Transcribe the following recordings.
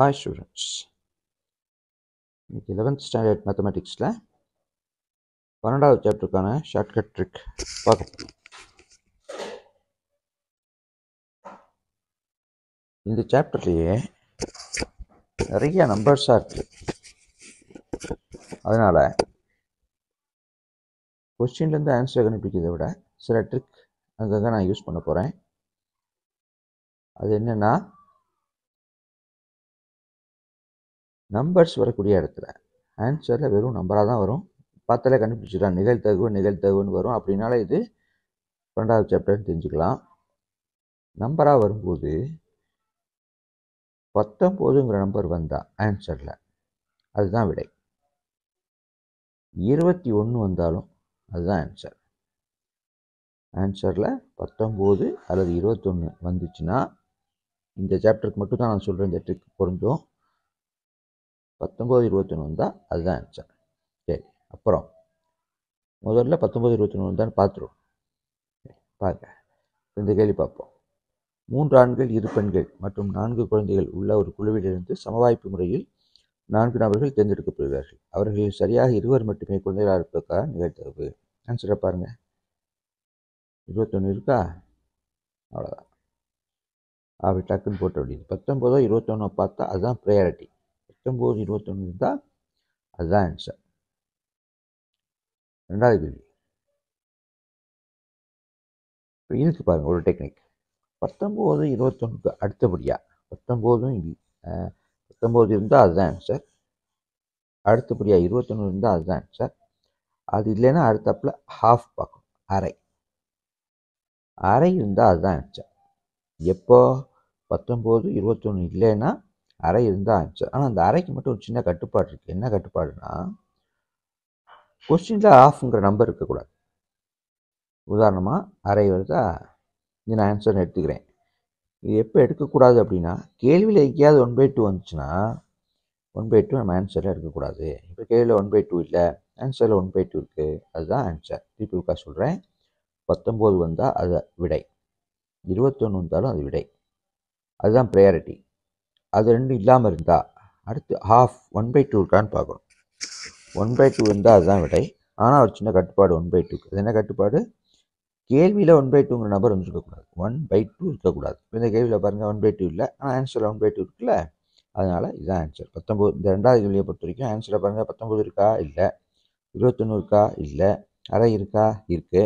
Hi students இன்னைக்கு 11th standard மேத்தமெட்டிக்ஸில் பன்னெண்டாவது சாப்டருக்கான ஷார்ட்கட் ட்ரிக் பார்க்க இந்த சாப்டர்லேயே நிறைய நம்பர்ஸாக இருக்கு. அதனால் கொஸ்டின்லேருந்து ஆன்சர் கண்டுபிடிக்கிறத விட சில ட்ரிக் அங்கங்கே நான் யூஸ் பண்ண போகிறேன் அது என்னென்னா நம்பர்ஸ் வரக்கூடிய இடத்துல. ஆன்சரில் வெறும் நம்பராக தான் வரும். பார்த்தாலே கண்டுபிடிச்சிடலாம். நிகழ்த்தகவு நிகழ்த்தகவுன்னு வரும். அப்படின்னால இது பன்னெண்டாவது சாப்டர்னு தெரிஞ்சுக்கலாம். நம்பராக வரும்போது பத்தொம்போதுங்கிற நம்பர் வந்தால் ஆன்சரில் அதுதான் விடை. இருபத்தி ஒன்று வந்தாலும் அதுதான் ஆன்சர் ஆன்சரில் பத்தொம்போது அல்லது இருபத்தொன்று வந்துச்சுன்னா இந்த சாப்டருக்கு மட்டும் தான் நான் சொல்கிறேன் இந்த ட்ரிக் பொருந்தும். பத்தொம்போது இருபத்தொன்னு வந்தால் அதுதான் ஆன்சர் சரி அப்புறம் முதல்ல பத்தொம்போது இருபத்தொன்னு வந்தால் பார்த்துருவோம். பார்க்க இந்த கேள்வி பார்ப்போம். மூன்று ஆண்கள் இரு பெண்கள் மற்றும் நான்கு குழந்தைகள் உள்ள ஒரு குழுவிலிருந்து சமவாய்ப்பு முறையில் நான்கு நபர்கள் தேர்ந்தெடுக்கப்படுகிறார்கள் அவர்களில் சரியாக இருவர் மட்டுமே குழந்தைகளாக இருப்பதற்காக நிகழ்த்தகவு ஆன்சரை பாருங்கள் இருபத்தொன்று இருக்கா? அவ்வளோதான் அப்படி டக்குன்னு போட்ட முடியுது பத்தொம்போதோ இருபத்தொன்னோ பார்த்தா அதுதான் ப்ரையாரிட்டி பத்தொம்போது இருபத்தொன்று இருந்தால் அதுதான் ஆன்சர் ரெண்டாவது கேள்வி. இப்போ இதுக்கு பாருங்கள் ஒரு டெக்னிக் பத்தொம்போது இருபத்தொன்றுக்கு அடுத்தபடியாக பத்தொம்போதும் பத்தொம்போது இருந்தால் அதுதான் ஆன்சர் அடுத்தபடியாக இருபத்தொன்று இருந்தால் அதுதான் ஆன்சர் அது இல்லைன்னா அடுத்தப்பில் ஹாஃப் பார்க்கணும் அரை. அரை இருந்தால் அதுதான் ஆன்சர் எப்போ? பத்தொம்போது இருபத்தொன்று இல்லைன்னா அறை இருந்தால் ஆனால் அந்த அறைக்கு மட்டும் ஒரு சின்ன கட்டுப்பாடு இருக்குது என்ன கட்டுப்பாடுனா கொஸ்டினில் ஆஃப்ங்கிற நம்பர் இருக்கக்கூடாது. உதாரணமாக அறை வருதா? இது நான் ஆன்சர்னு எடுத்துக்கிறேன். இது எப்போ எடுக்கக்கூடாது அப்படின்னா கேள்வியில் எங்கேயாவது ஒன் பை டூ வந்துச்சுன்னா ஒன் பை டூ நம்ம ஆன்சரில் எடுக்கக்கூடாது. இப்போ கேள்வியில் ஒன் பை டூ இல்லை. ஆன்சரில் ஒன் பை டூ இருக்குது அதுதான் ஆன்சர் திருப்பி உட்கா சொல்கிறேன் பத்தொம்போது வந்தால் அது விடை. இருபத்தொன்று வந்தாலும் அது விடை. அதுதான் ப்ரையாரிட்டி அது ரெண்டும் இல்லாமல் இருந்தால் அடுத்து ஹாஃப் ஒன் பை டூ இருக்கான்னு பார்க்கணும். ஒன் பை டூ இருந்தால் அதுதான் விடை. ஆனால் ஒரு சின்ன கட்டுப்பாடு ஒன் பை டூ அது என்ன கட்டுப்பாடு? கேள்வியில் ஒன் பை டூங்கிற நம்பர் வந்துருக்கக்கூடாது ஒன் பை டூ இருக்கக்கூடாது இந்த கேள்வியில் பாருங்கள் ஒன் பை டூ இல்லை. ஆனால் ஆன்சரில் ஒன் பை டூ இருக்குல்ல? அதனால் இதுதான் ஆன்சர் பத்தொம்போது இந்த ரெண்டாவது கேள்வியை பொறுத்த வரைக்கும் ஆன்சரில் பாருங்கள் பத்தொம்போது இருக்கா? இல்லை. இருபத்தொன்று இருக்கா? இல்லை. அரை இருக்கா? இருக்குது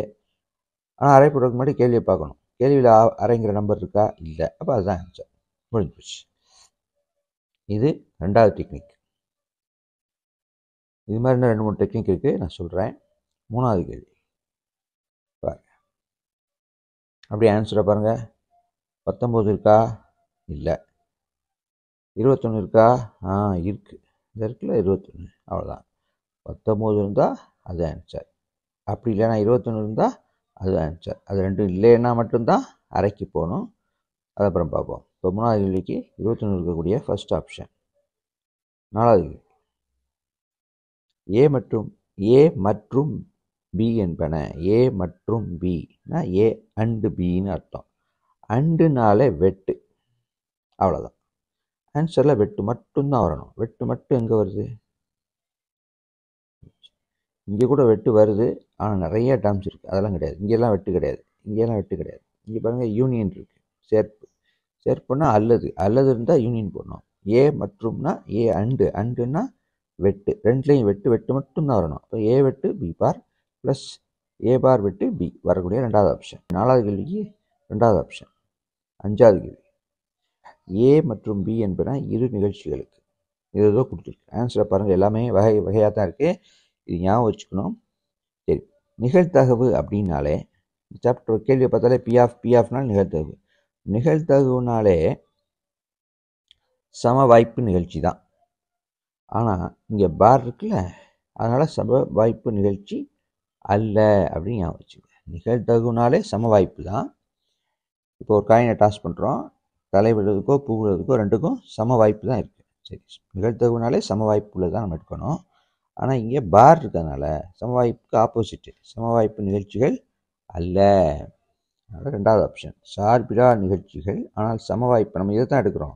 ஆனால் அரை போடுறதுக்கு முன்னாடி கேள்வியை பார்க்கணும். கேள்வியில் அரைங்கிற நம்பர் இருக்கா? இல்லை. அப்போ அதுதான் ஆன்சர் முடிஞ்சு போச்சு. இது ரெண்டாவது டெக்னிக் இது மாதிரி இன்னும் ரெண்டு மூணு டெக்னிக் இருக்குது நான் சொல்கிறேன் மூணாவது கேள்வி. பாருங்க. அப்படியே ஆன்சரை பாருங்கள் பத்தொம்போது இருக்கா? இல்லை. இருபத்தொன்று இருக்கா? ஆ இருக்குது இந்த இருக்குல்ல இருபத்தொன்று அவ்வளோதான் பத்தொம்போது இருந்தால் அது ஆன்சர் அப்படி இல்லைன்னா இருபத்தொன்று இருந்தால் அது ஆன்சர் அது ரெண்டும் இல்லைன்னா மட்டும்தான் அரைக்கு போகணும். அது அப்புறம் பார்ப்போம். இப்போ மூணாவது கேள்விக்கு இருபத்தொன்று இருக்கக்கூடிய ஃபஸ்ட் ஆப்ஷன் நாலாவது கேள்வி ஏ மற்றும் ஏ மற்றும் பி என்பன ஏ மற்றும் பினா ஏ அண்டு பின்னு அர்த்தம். அண்டுனாலே வெட்டு. அவ்வளோதான் ஆன்சரில் வெட்டு மட்டும்தான் வரணும். வெட்டு மட்டும் எங்கே வருது? இங்கே கூட வெட்டு வருது. ஆனால் நிறைய டேம்ஸ் இருக்குது அதெல்லாம் கிடையாது. இங்கெல்லாம் வெட்டு கிடையாது. இங்கெல்லாம் வெட்டு கிடையாது. இங்கே பாருங்கள் யூனியன் இருக்குது சேர்ப்பு. சேர்ப்புனா அல்லது அல்லது இருந்தால் யூனியன் போடணும். ஏ மற்றும்னா ஏ அண்டு அண்டுன்னா வெட்டு. ரெண்டுலேயும் வெட்டு வெட்டு மட்டும்தான் வரணும். இப்போ ஏ வெட்டு பி பார் ப்ளஸ் ஏ பார் வெட்டு பி வரக்கூடிய ரெண்டாவது ஆப்ஷன் நாலாவது கேள்விக்கு ரெண்டாவது ஆப்ஷன் அஞ்சாவது கேள்வி. ஏ மற்றும் பி என்பன இரு நிகழ்ச்சிகளுக்கு. இதுதான் கொடுத்துருக்கு. ஆன்சரை பாருங்கள் எல்லாமே வகை வகையாக தான் இருக்குது இது ஞாபகம் வச்சுக்கணும். சரி. நிகழ்த்தகவு அப்படின்னாலே சாப்டர் கேள்வியை பார்த்தாலே பி ஆஃப் பி ஆஃப்னால் நிகழ்த்தகவு நிகழ்த்தகுனாலே சம வாய்ப்பு நிகழ்ச்சி தான் ஆனால் இங்கே பார் இருக்குல்ல அதனால் சம வாய்ப்பு நிகழ்ச்சி அல்ல அப்படின்னு ஞாபகம் வச்சுக்கோங்க. நிகழ்த்தகுனாலே சம வாய்ப்பு தான் இப்போ ஒரு காயினை டாஸ் பண்ணுறோம் தலை விடுறதுக்கோ ரெண்டுக்கும் சம வாய்ப்பு தான் இருக்குது சரி நிகழ்த்தகுனாலே சம வாய்ப்பு உள்ளதான் நம்ம எடுக்கணும். ஆனால் இங்கே பார் இருக்கிறதுனால சம வாய்ப்புக்கு ஆப்போசிட்டு சம வாய்ப்பு நிகழ்ச்சிகள் அல்ல. அதனால் ரெண்டாவது ஆப்ஷன் சார்பிலா நிகழ்ச்சிகள் ஆனால் சமவாய்ப்பு நம்ம இதை தான் எடுக்கிறோம்.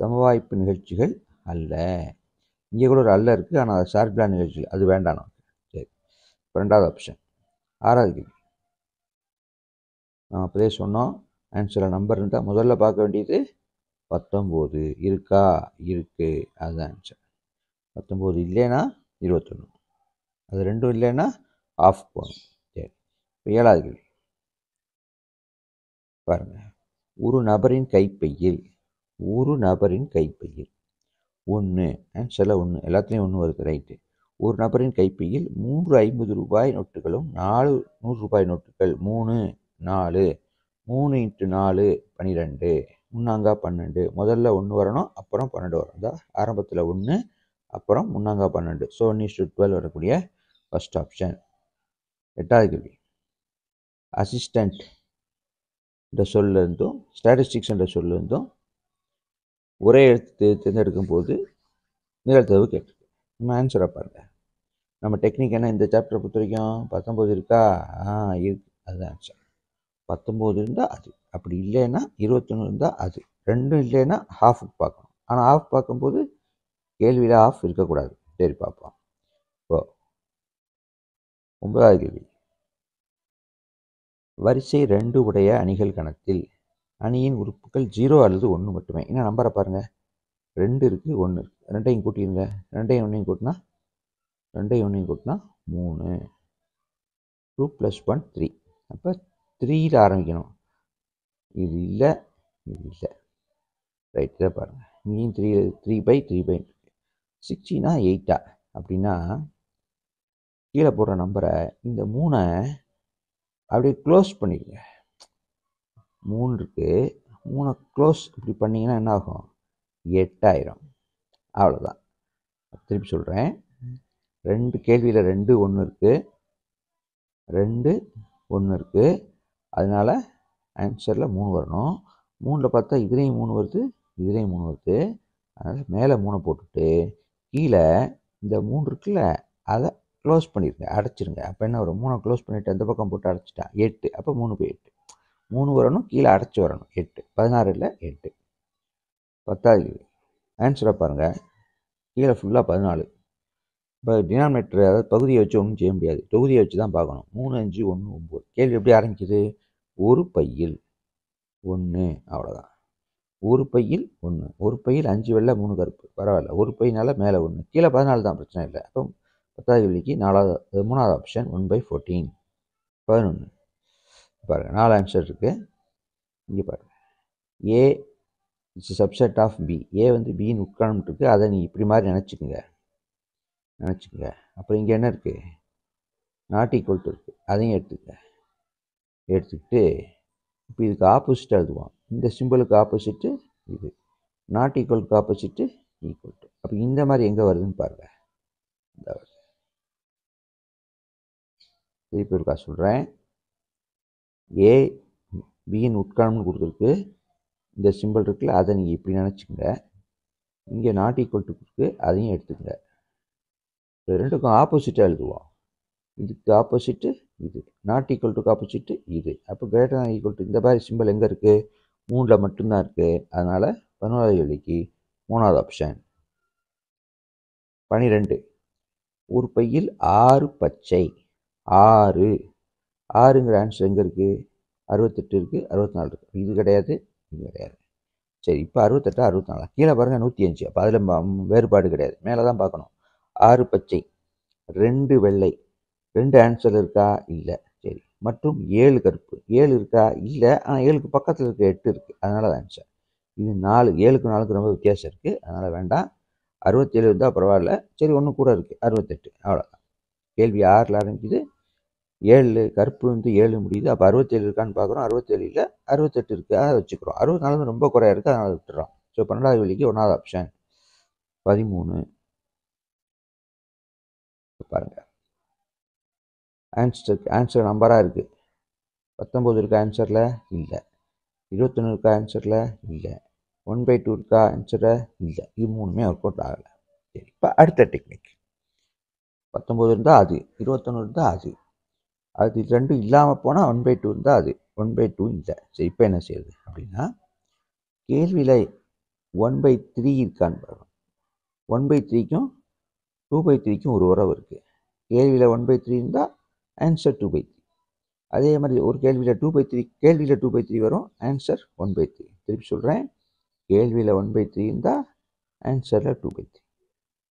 சமவாய்ப்பு நிகழ்ச்சிகள் அல்ல. இங்கே கூட ஒரு அல்ல இருக்குது ஆனால் அது சார்பிலா நிகழ்ச்சிகள் அது வேண்டாம் நமக்கு. சரி. இப்போ ரெண்டாவது ஆப்ஷன் ஆறாவது கேள்வி நம்ம அப்போதே சொன்னோம் ஆன்சரில் நம்பர் இருந்தால் முதல்ல பார்க்க வேண்டியது பத்தொம்போது. இருக்கா? இருக்குது அதுதான் ஆன்சர் பத்தொம்போது இல்லைன்னா இருபத்தொன்று அது ரெண்டும் இல்லைன்னா ஆஃப் போகணும் சரி. இப்போ ஏழாவது கேள்வி பாருங்க. ஒரு நபரின் கைப்பையில் ஒரு நபரின் கைப்பையில். ஒன்று ஆன்சரில் ஒன்று எல்லாத்துலேயும் ஒன்று வருது ரைட்டு ஒரு நபரின் கைப்பையில் மூன்று ஐம்பது ரூபாய் நோட்டுகளும் நாலு நூறு ரூபாய் நோட்டுகள் மூணு நாலு மூணு இன்ட்டு நாலு பன்னிரெண்டு முன்னாங்கா பன்னெண்டு முதல்ல ஒன்று வரணும் அப்புறம் பன்னெண்டு வரும் தான் ஆரம்பத்தில் ஒன்று அப்புறம் முன்னாங்கா பன்னெண்டு. So one is to twelve வரக்கூடிய ஃபஸ்ட் ஆப்ஷன் எட்டாவது கேள்வி. அசிஸ்டண்ட் என்ற சொல்லிருந்தும் ஸ்டாட்டிஸ்டிக்ஸ் என்ற சொல்லிருந்தும் ஒரே எழுத்து தேர்ந்தெடுக்கும் போது நிகழ்த்தவு கேட்டிருக்கு நம்ம ஆன்சரை பாருங்க. நம்ம டெக்னிக் என்ன? இந்த சாப்டரை பொறுத்த வரைக்கும் பத்தொம்போது இருக்கா? ஆ இருக்கு. அதுதான் ஆன்சர் பத்தொம்போது இருந்தால் அது. அப்படி இல்லைன்னா இருபத்தொன்று இருந்தால் அது. ரெண்டும் இல்லைன்னா ஹாஃபுக்கு பார்க்கணும். ஆனால் ஆஃப் பார்க்கும்போது கேள்வியில் ஆஃப் இருக்கக்கூடாது. சரி பார்ப்போம். இப்போ ஒன்பதாவது கேள்வி. வரிசை ரெண்டு உடைய அணிகள் கணத்தில் அணியின் உறுப்புகள் ஜீரோ அல்லது ஒன்று மட்டுமே. என்ன நம்பரை பாருங்கள் ரெண்டு இருக்குது ஒன்று இருக்குது ரெண்டையும் கூட்டிடுங்க ரெண்டையும் ஒன்றையும் கூட்டினா ரெண்டையும் ஒன்றையும் கூட்டினா மூணு. டூ ப்ளஸ் ஒன் த்ரீ அப்போ த்ரீயில் ஆரம்பிக்கணும். இது இல்லை இது இல்லை. ரைட் இதை பாருங்கள் இங்கேயும் three three by three by சிக்ஸ்டினா எயிட்டா அப்படின்னா கீழே போடுற நம்பரை இந்த மூணை அப்படியே க்ளோஸ் பண்ணிடுங்க. மூணு இருக்குது மூணை க்ளோஸ் இப்படி பண்ணிங்கன்னா என்ன ஆகும்? எட்டாயிரம். அவ்வளோதான் திருப்பி சொல்கிறேன் ரெண்டு கேள்வியில் ரெண்டு ஒன்று இருக்குது ரெண்டு ஒன்று இருக்குது அதனால் ஆன்சரில் மூணு வரணும். மூணில் பார்த்தா இதுலேயும் மூணு வருது இதுலேயும் மூணு வருது. அதனால் மேலே மூணை போட்டுட்டு கீழே இந்த மூணு இருக்குல்ல அதை க்ளோஸ் பண்ணிடுங்க அடைச்சிருங்க. அப்போ என்ன வரும்? மூணை க்ளோஸ் பண்ணிவிட்டு அந்த பக்கம் போட்டு அடைச்சிட்டா எட்டு. அப்போ மூணு போய் எட்டு. மூணு வரணும் கீழே அடைச்சி வரணும் எட்டு. பதினாறு இல்லை எட்டு. பத்தாவது ஆன்சரை பாருங்கள் கீழே ஃபுல்லாக பதினாலு. இப்போ டினாமினேட்டர் அதாவது பகுதியை வச்சு ஒன்றும் செய்ய முடியாது. தொகுதியை வச்சு தான் பார்க்கணும். மூணு அஞ்சு ஒன்று ஒம்பது கேள்வி எப்படி ஆரம்பிக்குது? ஒரு பையில் ஒன்று அவ்வளோதான் ஒரு பையில் ஒன்று ஒரு பையில் அஞ்சு வெள்ளை மூணு கருப்பு. பரவாயில்ல. ஒரு பையனால் மேலே ஒன்று கீழே பதினாலு தான் பிரச்சனை இல்லை. அப்போ பத்தாவது நாலாவது மூணாவது ஆப்ஷன் ஒன் பை ஃபோர்டீன் பதினொன்று பாருங்கள் நாலு ஆன்சர் இருக்குது இங்கே பாருங்கள் A it's subset of B A வந்து பின்னு உட்கார்ந்துட்டு அதை நீ இப்படி மாதிரி நினச்சிக்கோங்க. நினச்சிக்கோங்க. அப்புறம் இங்கே என்ன இருக்குது நாட் ஈக்குவல் டு இருக்குது அதையும் எடுத்துக்கங்க எடுத்துக்கிட்டு இப்போ இதுக்கு ஆப்போசிட் எழுதுவோம். இந்த சிம்பிளுக்கு ஆப்போசிட்டு இது. நாட் ஈக்குவலுக்கு ஆப்போசிட்டு ஈக்குவல் டு அப்போ இந்த மாதிரி எங்கே வருதுன்னு பாருங்கள் இந்த வருது திருப்பி இருக்கா சொல்கிறேன் ஏ பியின் உட்காரம்னு கொடுத்துருக்கு. இந்த சிம்பிள் இருக்குல்ல அதை நீங்கள் இப்படி நினச்சிக்கங்க. இங்கே நாட் ஈக்குவல் டு இருக்குது அதையும் எடுத்துக்கங்க. இப்போ ரெண்டுக்கும் ஆப்போசிட்டாக எழுதுவோம். இதுக்கு ஆப்போசிட்டு இது. நாட் ஈக்குவல் டுக்கு ஆப்போசிட்டு இது. அப்போ கிரேட்டர் தான் ஈக்குவல் டு இந்த மாதிரி சிம்பிள் எங்கே இருக்குது மூணில் மட்டும்தான் இருக்குது அதனால் பதினோராவது கேள்விக்கு மூணாவது ஆப்ஷன் பனிரெண்டு. ஒரு பையில் ஆறு பச்சை. ஆறு. ஆறுங்கிற ஆன்சர் எங்கே இருக்குது அறுபத்தெட்டு இருக்குது அறுபத்தி நாலு இருக்குது இது கிடையாது இது கிடையாது. சரி இப்போ அறுபத்தெட்டு அறுபத்தி நாலு கீழே பாருங்கள் நூற்றி அஞ்சு அப்போ அதில் வேறுபாடு கிடையாது. மேலே தான் பார்க்கணும். ஆறு பச்சை ரெண்டு வெள்ளை. ரெண்டு ஆன்சர் இருக்கா? இல்லை. சரி மற்றும் ஏழு கருப்பு. ஏழு இருக்கா? இல்லை. ஆனால் ஏழுக்கு பக்கத்தில் இருக்க எட்டு இருக்குது அதனால தான் ஆன்சர் இது நாலு. ஏழுக்கு நாலுக்கு ரொம்ப வித்தியாசம் இருக்குது அதனால் வேண்டாம். அறுபத்தேழு இருந்தால் பரவாயில்ல. சரி ஒன்று கூட இருக்குது அறுபத்தெட்டு. அவ்வளோதான் கேள்வி ஆறில் ஆரம்பிக்குது. ஏழு கருப்பு வந்து ஏழு முடியுது. அப்போ அறுபத்தேழு இருக்கான்னு பார்க்குறோம் அறுபத்தேழு இல்லை அறுபத்தெட்டு இருக்குது அதை வச்சுக்கிறோம். அறுபத்தி நாலு ரொம்ப குறையா இருக்குது அதனால் விட்டுறோம். ஸோ பன்னெண்டாவது வெளிக்கு ஒன்றாவது ஆப்ஷன் பதிமூணு. பாருங்கள் ஆன்சர் ஆன்சர் நம்பராக இருக்குது பத்தொம்போது இருக்கா. ஆன்சரில் இல்லை. இருபத்தொன்று இருக்கா ஆன்சரில் இல்லை. ஒன் பை டூ இருக்கா ஆன்சரில் இல்லை. இது மூணுமே ஒர்க் அவுட் ஆகலை. சரி. இப்போ அடுத்த டெக்னிக் பத்தொம்போது இருந்தால் அது. இருபத்தொன்று இருந்தால் அது. அது ரெண்டும் இல்லாமல் போனால் ஒன் பை டூ இருந்தால் அது. ஒன் பை டூ இல்லை. சரி இப்போ என்ன செய்யுது அப்படின்னா கேள்வியில் ஒன் பை த்ரீ இருக்கான்னு பார்க்கணும் ஒன் பை த்ரீக்கும் டூ பை த்ரீக்கும் ஒரு உறவு இருக்குது கேள்வியில் ஒன் பை த்ரீ இருந்தால் ஆன்சர் டூ பை த்ரீ அதே மாதிரி ஒரு கேள்வியில் டூ பை த்ரீ கேள்வியில் டூ பை த்ரீ வரும் ஆன்சர் ஒன் பை த்ரீ திருப்பி சொல்கிறேன் கேள்வியில் ஒன் பை த்ரீ இருந்தால் ஆன்சரில் டூ பை த்ரீ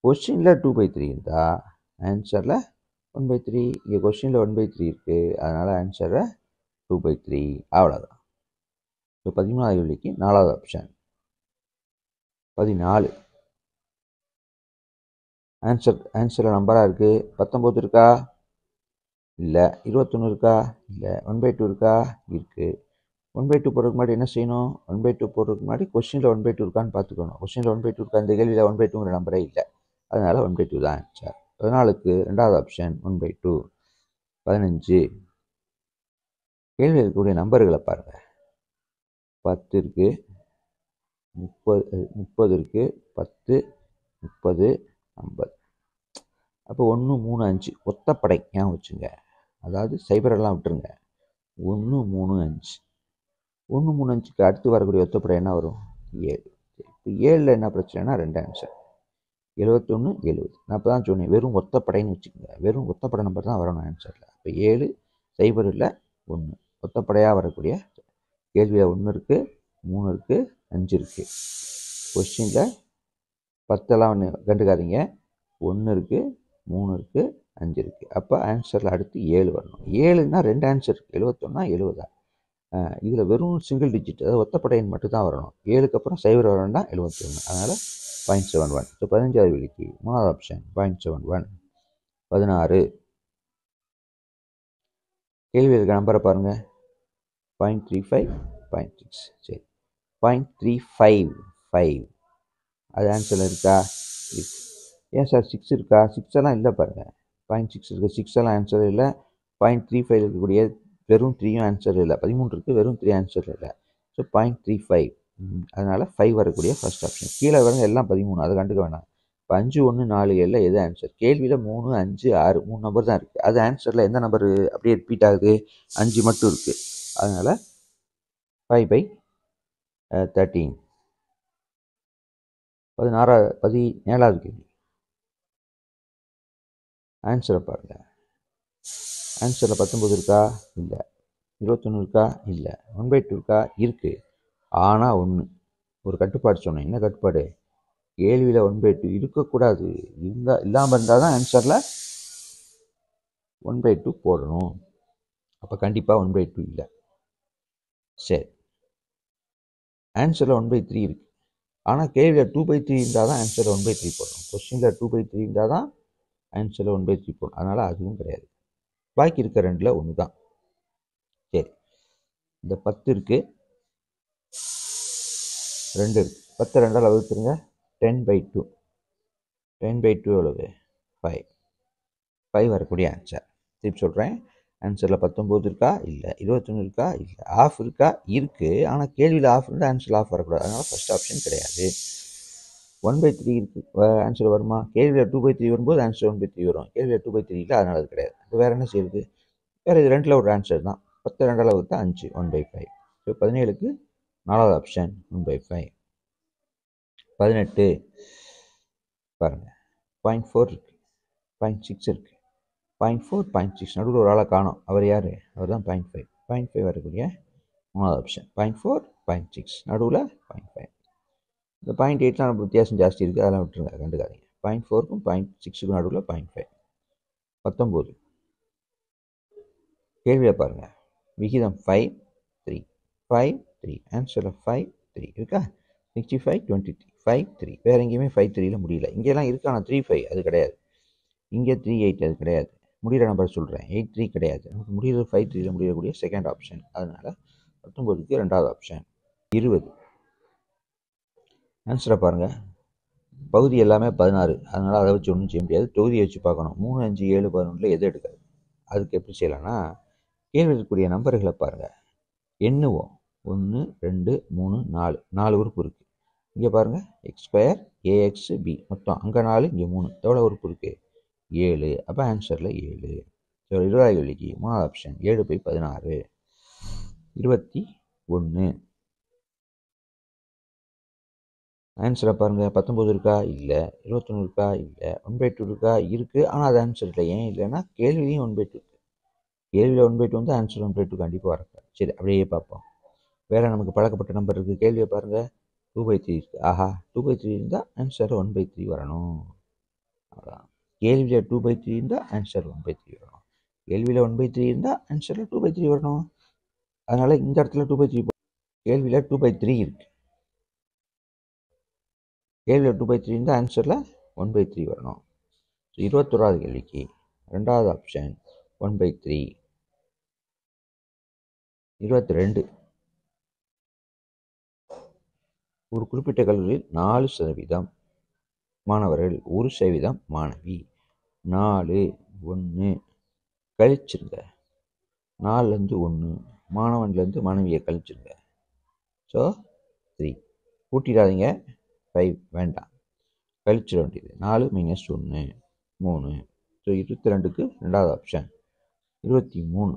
கொஸ்டினில் டூ பை த்ரீ இருந்தால் ஆன்சரில் ஒன் பை த்ரீ இங்கே கொஸ்டினில் ஒன் பை த்ரீ இருக்குது அதனால் ஆன்சரில் டூ பை த்ரீ அவ்வளோதான் ஸோ பதிமூணாவது கேள்விக்கு நாலாவது ஆப்ஷன் பதினாலு. ஆன்சர் ஆன்சரில் நம்பராக இருக்குது பத்தொம்போது இருக்கா. இல்லை. இருபத்தொன்று இருக்கா? இல்லை. ஒன் பை டூ இருக்கா? இருக்குது ஒன் பை டூ போடுறதுக்கு முன்னாடி என்ன செய்யணும்? ஒன் பை டூ போடுறதுக்கு முன்னாடி கொஸ்டினில் ஒன் பை டூ இருக்கான்னு பார்த்துக்கணும். கொஸ்டினில் ஒன் பை டூ இருக்கா? இந்த கேள்வியில் ஒன் பை டூங்கிற நம்பரே இல்லை. அதனால் ஒன் பை டூ தான் ஆன்சர் பதினாலுக்கு ரெண்டாவது ஆப்ஷன் ஒன் பை டூ பதினஞ்சு. கேள்வி இருக்கக்கூடிய நம்பர்களை பாருங்கள் பத்து இருக்கு முப்பது முப்பது இருக்குது பத்து முப்பது ஐம்பது. அப்போ ஒன்று மூணு அஞ்சு. ஒத்தப்படை ஏன் வச்சுங்க. அதாவது சைபரெல்லாம் விட்டுருங்க. ஒன்று மூணு அஞ்சு. ஒன்று மூணு அஞ்சுக்கு அடுத்து வரக்கூடிய ஒத்தப்படை என்ன வரும்? ஏழு. இப்போ ஏழில் என்ன பிரச்சனைனா ரெண்டு ஆன்சர் எழுபத்தொன்று எழுபது நான் இப்போ தான் சொன்னேன் வெறும் ஒத்தப்படைன்னு வச்சுக்கோங்க. வெறும் ஒத்தப்படை நம்பர் தான் வரணும் ஆன்சரில் இப்போ ஏழு சைபர் இல்லை ஒன்று ஒத்தப்படையாக வரக்கூடிய கேள்வியில் ஒன்று இருக்குது மூணு இருக்குது அஞ்சு இருக்குது கொஸ்டினில் பத்தெல்லாம் ஒன்று கண்டுக்காதீங்க. ஒன்று இருக்குது மூணு இருக்குது அஞ்சு இருக்குது அப்போ ஆன்சரில் அடுத்து ஏழு வரணும். ஏழுன்னா ரெண்டு ஆன்சர் இருக்குது எழுபத்தொன்னா எழுபதா இதில் வெறும் சிங்கிள் டிஜிட் அதாவது ஒத்தப்படையின் மட்டும் தான் வரணும். ஏழுக்கு அப்புறம் சைபர் வரணும்னா எழுபத்தி ஒன்று அதனால் பாயிண்ட் செவன் ஒன் ஸோ பதினஞ்சாவது விலைக்கு மூணாவது ஆப்ஷன் பாயிண்ட் செவன் ஒன் பதினாறு. கேள்வி இருக்க நம்பரை பாருங்கள் point three five point six சரி. பாயிண்ட் த்ரீ ஃபைவ் ஃபைவ் அது ஆன்சரில் இருக்கா? இருக்கு ஏன் சார் சிக்ஸ் இருக்கா? சிக்ஸ் எல்லாம் இல்லை பாருங்கள் பாயிண்ட் சிக்ஸ் இருக்குது சிக்ஸ் எல்லாம் ஆன்சர் இல்லை. பாயிண்ட் த்ரீ ஃபைவ் இருக்கக்கூடிய வெறும் த்ரீயும் ஆன்சர் இல்லை. பதிமூணு இருக்குது வெறும் த்ரீ ஆன்சர் இல்லை. ஸோ பாயிண்ட் த்ரீ ஃபைவ் அதனால் ஃபைவ் வரக்கூடிய ஃபர்ஸ்ட் ஆப்ஷன் கீழே வரங்க எல்லாம் பதிமூணு அதை கண்டுக்க வேணாம். இப்போ அஞ்சு ஒன்று நாலு ஏழில் எது ஆன்சர் கேள்வியில் மூணு அஞ்சு ஆறு மூணு நம்பர் தான் இருக்குது அது ஆன்சரில் எந்த நம்பர் அப்படியே ரிப்பீட் ஆகுது? அஞ்சு மட்டும் இருக்குது அதனால் ஃபைவ் பை தேர்ட்டீன் பதினாறாவது பதினேழாவது கேள்வி. ஆன்சரை பாருங்கள் ஆன்சரில் பத்தொம்பது இருக்கா? இல்லை. இருபத்தொன்று இருக்கா? இல்லை. ஒன் பை டூ இருக்கா? இருக்குது ஆனால் ஒன்று ஒரு கட்டுப்பாடு சொன்னேன். என்ன கட்டுப்பாடு? கேள்வியில் ஒன் பை டூ இருக்கக்கூடாது. இருந்தால் இல்லாமல் இருந்தால் தான் ஆன்சரில் ஒன் பை டூ போடணும். அப்போ கண்டிப்பாக ஒன் பை டூ இல்லை. சரி. ஆன்சரில் ஒன் பை த்ரீ இருக்குது ஆனால் கேள்வியில் டூ பை த்ரீ இருந்தால் தான் ஆன்சரில் ஒன் பை த்ரீ போடணும். கொஸ்டினில் டூ பை த்ரீ இருந்தால் தான் ஆன்சரில் ஒன் பை த்ரீ போடணும். அதனால் அதுவும் கிடையாது. பாக்கி இருக்க ரெண்டில் ஒன்று தான் சரி. இந்த பத்து இருக்குது ரெண்டு. இருக்குது பத்து ரெண்டால் வகுத்துருங்க ten by two ten by two எவ்வளவு? ஃபைவ் ஃபைவ் வரக்கூடிய ஆன்சர் திருப்பி சொல்கிறேன் ஆன்சரில் பத்தொம்போது இருக்கா? இல்லை. இருபத்தொன்று இருக்கா? இல்லை. ஆஃப் இருக்கா? இருக்குது ஆனால் கேள்வியில் ஆஃப் இருந்தால் ஆன்சரில் ஆஃப் வரக்கூடாது. அதனால் ஃபஸ்ட் ஆப்ஷன் கிடையாது. ஒன் பை த்ரீ இருக்குது ஆன்சர் வருமா? கேள்வியில் டூ பை த்ரீ வரும்போது ஆன்சர் ஒன் பை த்ரீ வரும். கேள்வியில் டூ பை த்ரீ இல்லை அதனால் அது கிடையாது. இப்போ வேறு என்ன செய்யுது வேறு இது ரெண்டில் ஒரு ஆன்சர் தான். பத்து ரெண்டால் வகுத்தா அஞ்சு. ஒன் பை ஃபைவ் ஸோ பதினேழுக்கு நாலாவது ஆப்ஷன் ஒன் பை ஃபைவ் பதினெட்டு பாருங்கள் பாயிண்ட் ஃபோர் இருக்குது பாயிண்ட் சிக்ஸ் இருக்குது பாயிண்ட் ஃபோர் பாயிண்ட் சிக்ஸ் நடுவில் ஒரு ஆளை காணும். அவர் யார்? அவர் தான் பாயிண்ட் ஃபைவ் பாயிண்ட் ஃபைவ் வரக்கூடிய மூணாவது option point four point six நடுவில் பாயிண்ட் ஃபைவ் இந்த பாயிண்ட் எயிட்லாம் நம்ம வித்தியாசம் ஜாஸ்தி இருக்குது அதெல்லாம் விட்டுருங்க. கண்டுக்காதீங்க. பாயிண்ட் ஃபோருக்கும் பாயிண்ட் சிக்ஸுக்கும் நடுவில் பாயிண்ட் ஃபைவ் பத்தொம்போது கேள்வியில் பாருங்கள் விகிதம் ஃபைவ் த்ரீ ஃபைவ் த்ரீ ஆன்சரில் ஃபைவ் த்ரீ இருக்கா? Sixty five twenty three five three வேறு எங்கேயுமே ஃபைவ் த்ரீயில் முடியல. இங்கெல்லாம் இருக்கு? ஆனால் த்ரீ ஃபைவ் அது கிடையாது. இங்கே த்ரீ எயிட் அது கிடையாது. முடிகிற நம்பர் சொல்கிறேன் எயிட் த்ரீ கிடையாது. நமக்கு முடிகிறது ஃபைவ் த்ரீயில் முடியக்கூடிய செகண்ட் ஆப்ஷன் அதனால் பத்தொம்போதுக்கு ரெண்டாவது ஆப்ஷன் இருபது. ஆன்சரை பாருங்கள் பகுதி எல்லாமே பதினாறு. அதனால் அதை வச்சு ஒன்றும் செய்ய முடியாது. தொகுதியை வச்சு பார்க்கணும். மூணு அஞ்சு ஏழு பதினொன்றில் எது எடுக்காது? அதுக்கு எப்படி செய்யலாம்னா கேள்வி இருக்கக்கூடிய நம்பர்களை பாருங்கள் எண்ணுவோம். ஒன்று ரெண்டு மூணு நாலு. நாலு உறுப்பு இருக்குது இங்கே பாருங்கள் எக்ஸ் ஸ்கொயர் ஏஎக்ஸ் பி மொத்தம் அங்கே நாலு இங்கே மூணு. எவ்வளோ உறுப்பு இருக்குது ஏழு. அப்போ ஆன்சரில் ஏழு. ஸோ இருபதாயிரம் கேள்விக்கு மூணாவது ஆப்ஷன் ஏழு பை பதினாறு. இருபத்தி ஒன்று ஆன்சரை பாருங்கள் பத்தொம்போது இருக்கா? இல்லை. இருபத்தொன்று இருக்கா? இல்லை. ஒன் பை டூ இருக்கா? இருக்குது ஆனால் அது ஆன்சர் இல்லை ஏன் இல்லைன்னா கேள்வியும் ஒன் பை டூ இருக்குது கேள்வியில் ஒன் பை டூ வந்து ஆன்சர் ஒன் பை டூ கண்டிப்பாக வரக்கூடாது. சரி அப்படியே பார்ப்போம். வேறு நமக்கு பழக்கப்பட்ட நம்பர் இருக்குது கேள்வியை பாருங்கள் டூ பை த்ரீ இருக்குது ஆஹா டூ பை த்ரீ இருந்தால் ஆன்சர் ஒன் பை த்ரீ வரணும் அவ்வளோதான் கேள்வியில் டூ பை த்ரீ இருந்தால் ஆன்சர் ஒன் பை த்ரீ வரணும் கேள்வியில் ஒன் பை த்ரீ இருந்தால் ஆன்சரில் டூ பை த்ரீ வரணும் அதனால் இந்த இடத்துல டூ பை த்ரீ கேள்வியில் டூ பை த்ரீ இருக்குது கேள்வியில் டூ பை த்ரீ இருந்தால் ஆன்சரில் ஒன் பை த்ரீ வரணும் ஸோ இருபத்தோராவது கேள்விக்கு ரெண்டாவது ஆப்ஷன் ஒன் பை த்ரீ இருபத்தி ரெண்டு ஒரு குறிப்பிட்ட கல்லூரியில் நாலு சதவீதம் மாணவர்கள் ஒரு சதவீதம் மாணவி. நாலு ஒன்று கழிச்சிருங்க. நாலுலேருந்து ஒன்று மாணவன்லேருந்து மாணவியை கழிச்சிருங்க. ஸோ த்ரீ கூட்டிடாதீங்க. ஃபைவ் வேண்டாம். கழிச்சிட வேண்டியது. நாலு மைனஸ் ஒன்று மூணு. ஸோ இருபத்தி ரெண்டுக்கு ரெண்டாவது ஆப்ஷன் இருபத்தி மூணு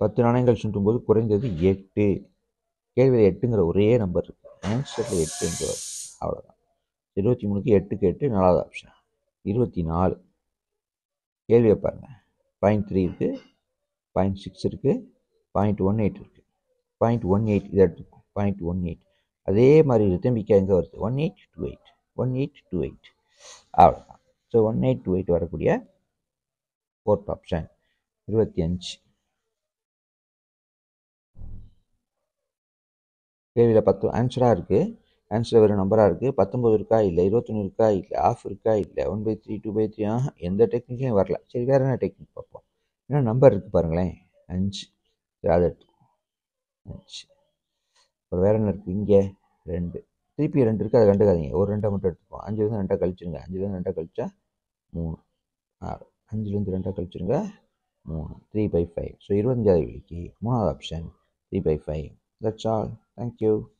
பத்து நாணயங்கள் சுட்டும்போது குறைந்தது எட்டு. கேள்வியில் எட்டுங்கிற ஒரே நம்பர் இருக்குது ஆன்சரில் எட்டுங்கிற அவ்வளோதான் இருபத்தி மூணுக்கு எட்டுக்கு எட்டு நாலாவது ஆப்ஷன் இருபத்தி நாலு. கேள்வியை பாருங்கள் பாயிண்ட் த்ரீ இருக்குது பாயிண்ட் சிக்ஸ் இருக்குது பாயிண்ட் ஒன் எயிட் இருக்குது பாயிண்ட் ஒன் எயிட் இதை எடுத்துக்கும் பாயிண்ட் ஒன் எயிட் அதே மாதிரி ரித்தம்பிக்கா எங்கே வருது? One eight two eight one eight two eight அவ்வளோதான் so one eight two eight வரக்கூடிய ஃபோர்த் ஆப்ஷன் இருபத்தி அஞ்சு. கேள்வியில் பத்து ஆன்சராக இருக்குது ஆன்சர் வேறு நம்பராக இருக்குது பத்தொம்பது இருக்கா? இல்லை இருபத்தொன்று இருக்கா? இல்லை ஆஃப் இருக்கா? இல்லை one by three two by three ஆ எந்த டெக்னிக்கையும் வரல. சரி வேறு என்ன டெக்னிக் பார்ப்போம். ஏன்னா நம்பர் இருக்குது பாருங்களேன். அஞ்சு. சரி அதை எடுத்துக்குவோம் அஞ்சு. அப்புறம் வேறு என்ன இருக்குது இங்கே ரெண்டு. திருப்பி ரெண்டு இருக்குது அதை கண்டுக்காதீங்க. ஒரு ரெண்டை மட்டும் எடுத்துப்போம் அஞ்சுலேருந்து ரெண்டாக கழிச்சிருங்க. அஞ்சுலேருந்து ரெண்டாக கழிச்சா மூணு. ஆறு. அஞ்சுலேருந்து ரெண்டாக கழிச்சிருங்க மூணு. த்ரீ பை ஃபைவ் ஸோ இருபத்தஞ்சாவது விலைக்கு மூணாவது option three by five that's all Thank you.